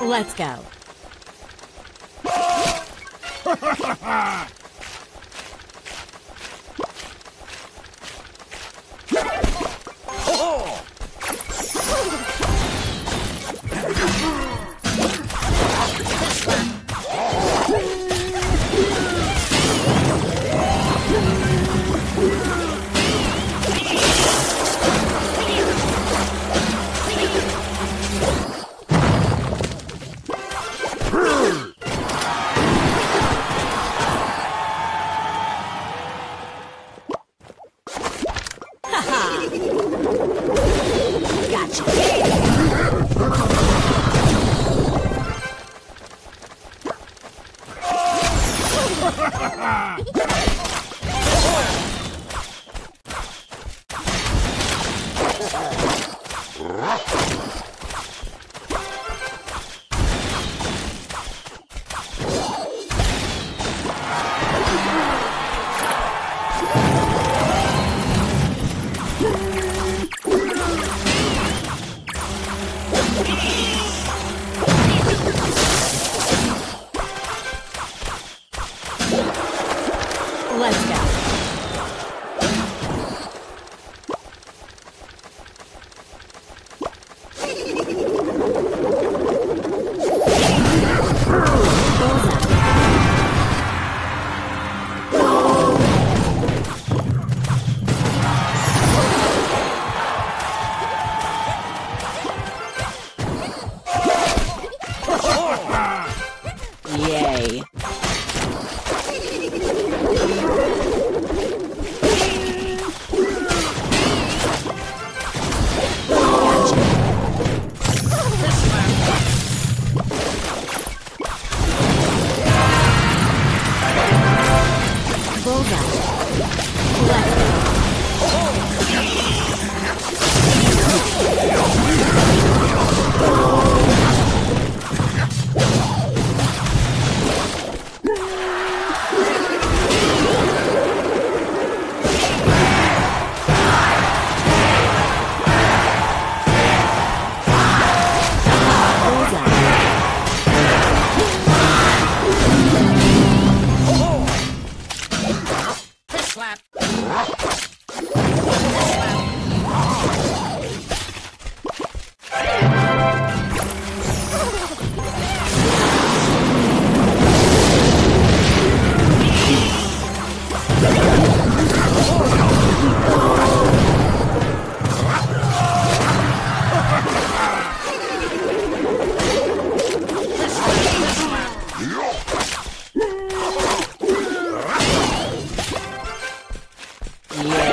Let's go. Yeah. Let's go. Bullseye. Yeah.